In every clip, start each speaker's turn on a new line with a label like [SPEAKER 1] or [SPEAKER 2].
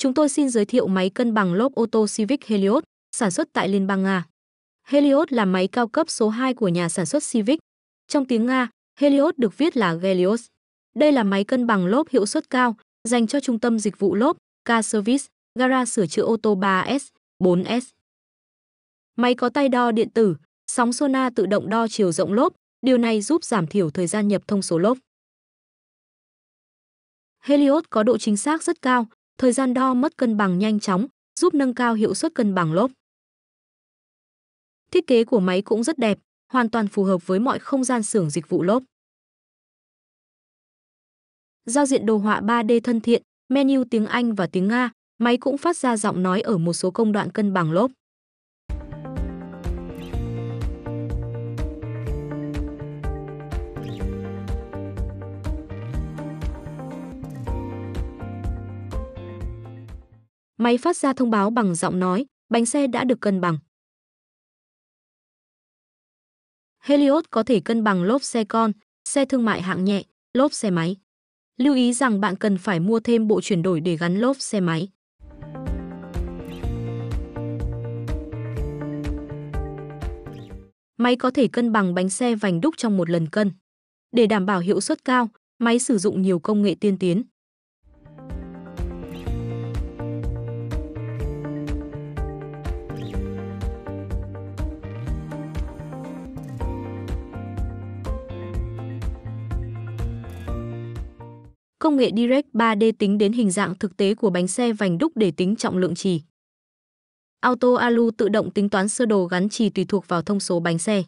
[SPEAKER 1] Chúng tôi xin giới thiệu máy cân bằng lốp ô tô Civic Helios, sản xuất tại Liên bang Nga. Helios là máy cao cấp số 2 của nhà sản xuất Civic. Trong tiếng Nga, Helios được viết là Helios. Đây là máy cân bằng lốp hiệu suất cao, dành cho trung tâm dịch vụ lốp, car service, gara sửa chữa ô tô 3S, 4S. Máy có tay đo điện tử, sóng sonar tự động đo chiều rộng lốp, điều này giúp giảm thiểu thời gian nhập thông số lốp. Helios có độ chính xác rất cao, thời gian đo mất cân bằng nhanh chóng, giúp nâng cao hiệu suất cân bằng lốp. Thiết kế của máy cũng rất đẹp, hoàn toàn phù hợp với mọi không gian xưởng dịch vụ lốp. Giao diện đồ họa 3D thân thiện, menu tiếng Anh và tiếng Nga, máy cũng phát ra giọng nói ở một số công đoạn cân bằng lốp. Máy phát ra thông báo bằng giọng nói, bánh xe đã được cân bằng. Helios có thể cân bằng lốp xe con, xe thương mại hạng nhẹ, lốp xe máy. Lưu ý rằng bạn cần phải mua thêm bộ chuyển đổi để gắn lốp xe máy. Máy có thể cân bằng bánh xe vành đúc trong một lần cân. Để đảm bảo hiệu suất cao, máy sử dụng nhiều công nghệ tiên tiến. Công nghệ Direct 3D tính đến hình dạng thực tế của bánh xe vành đúc để tính trọng lượng trì. Auto Alu tự động tính toán sơ đồ gắn trì tùy thuộc vào thông số bánh xe.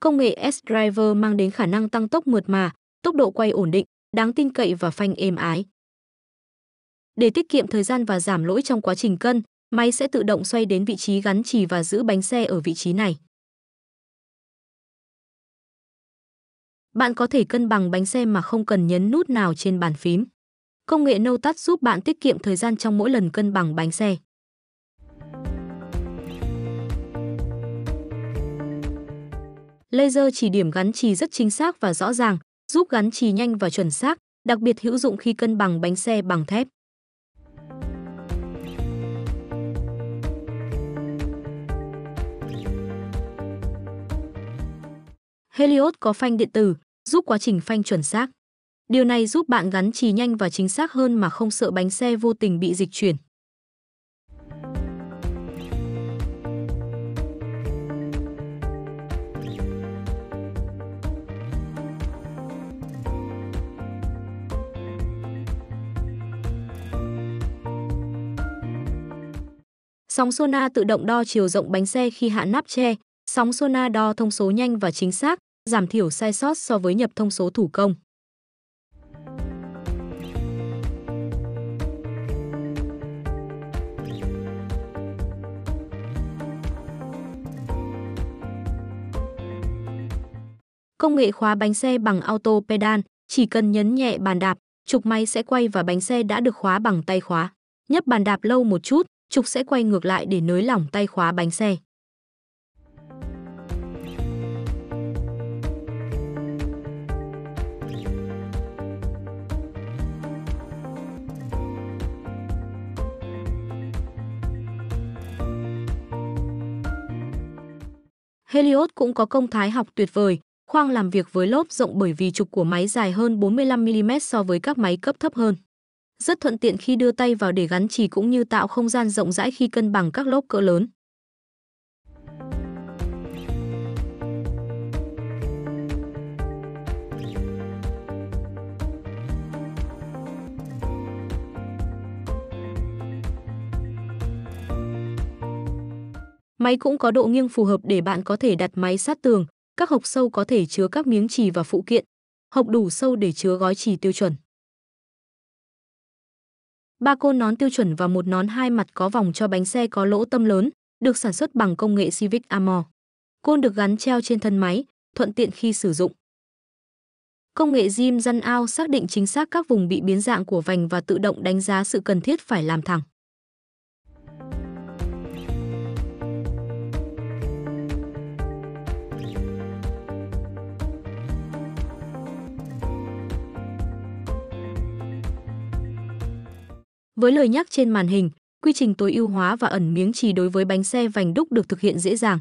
[SPEAKER 1] Công nghệ S-Driver mang đến khả năng tăng tốc mượt mà, tốc độ quay ổn định, đáng tin cậy và phanh êm ái. Để tiết kiệm thời gian và giảm lỗi trong quá trình cân, máy sẽ tự động xoay đến vị trí gắn chì và giữ bánh xe ở vị trí này. Bạn có thể cân bằng bánh xe mà không cần nhấn nút nào trên bàn phím. Công nghệ nâu tắt giúp bạn tiết kiệm thời gian trong mỗi lần cân bằng bánh xe. Laser chỉ điểm gắn chì rất chính xác và rõ ràng, giúp gắn chì nhanh và chuẩn xác, đặc biệt hữu dụng khi cân bằng bánh xe bằng thép. Helios có phanh điện tử, giúp quá trình phanh chuẩn xác. Điều này giúp bạn gắn chì nhanh và chính xác hơn mà không sợ bánh xe vô tình bị dịch chuyển. Sóng sonar tự động đo chiều rộng bánh xe khi hạ nắp che, Sóng sonar đo thông số nhanh và chính xác, giảm thiểu sai sót so với nhập thông số thủ công. Công nghệ khóa bánh xe bằng auto pedal, chỉ cần nhấn nhẹ bàn đạp, trục máy sẽ quay và bánh xe đã được khóa bằng tay khóa. Nhấp bàn đạp lâu một chút, trục sẽ quay ngược lại để nới lỏng tay khóa bánh xe. Helios cũng có công thái học tuyệt vời, khoang làm việc với lốp rộng bởi vì trục của máy dài hơn 45mm so với các máy cấp thấp hơn. Rất thuận tiện khi đưa tay vào để gắn chì cũng như tạo không gian rộng rãi khi cân bằng các lốp cỡ lớn. Máy cũng có độ nghiêng phù hợp để bạn có thể đặt máy sát tường, các hộc sâu có thể chứa các miếng chì và phụ kiện, hộc đủ sâu để chứa gói chì tiêu chuẩn. Ba côn nón tiêu chuẩn và một nón hai mặt có vòng cho bánh xe có lỗ tâm lớn, được sản xuất bằng công nghệ Civic Armor. Côn được gắn treo trên thân máy, thuận tiện khi sử dụng. Công nghệ Jim Run Ao xác định chính xác các vùng bị biến dạng của vành và tự động đánh giá sự cần thiết phải làm thẳng. Với lời nhắc trên màn hình, quy trình tối ưu hóa và ẩn miếng chì đối với bánh xe vành đúc được thực hiện dễ dàng.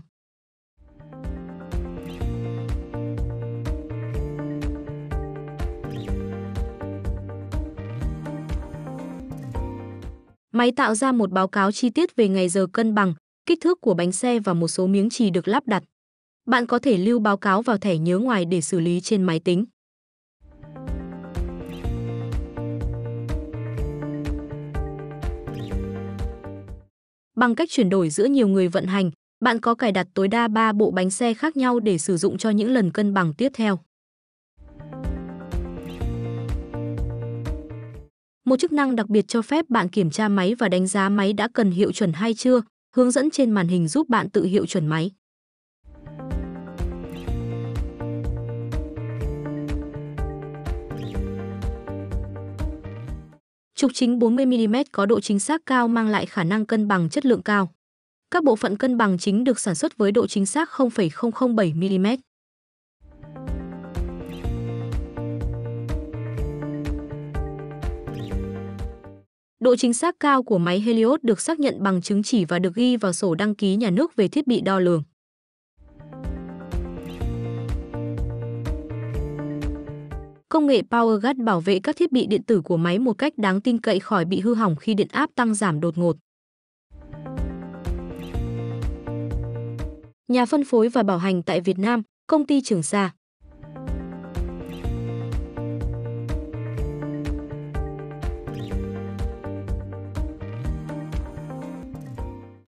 [SPEAKER 1] Máy tạo ra một báo cáo chi tiết về ngày giờ cân bằng, kích thước của bánh xe và một số miếng chì được lắp đặt. Bạn có thể lưu báo cáo vào thẻ nhớ ngoài để xử lý trên máy tính. Bằng cách chuyển đổi giữa nhiều người vận hành, bạn có cài đặt tối đa 3 bộ bánh xe khác nhau để sử dụng cho những lần cân bằng tiếp theo. Một chức năng đặc biệt cho phép bạn kiểm tra máy và đánh giá máy đã cần hiệu chuẩn hay chưa, hướng dẫn trên màn hình giúp bạn tự hiệu chuẩn máy. Trục chính 40mm có độ chính xác cao mang lại khả năng cân bằng chất lượng cao. Các bộ phận cân bằng chính được sản xuất với độ chính xác 0,007mm. Độ chính xác cao của máy Helios được xác nhận bằng chứng chỉ và được ghi vào sổ đăng ký nhà nước về thiết bị đo lường. Công nghệ PowerGuard bảo vệ các thiết bị điện tử của máy một cách đáng tin cậy khỏi bị hư hỏng khi điện áp tăng giảm đột ngột. Nhà phân phối và bảo hành tại Việt Nam, công ty Trường Sa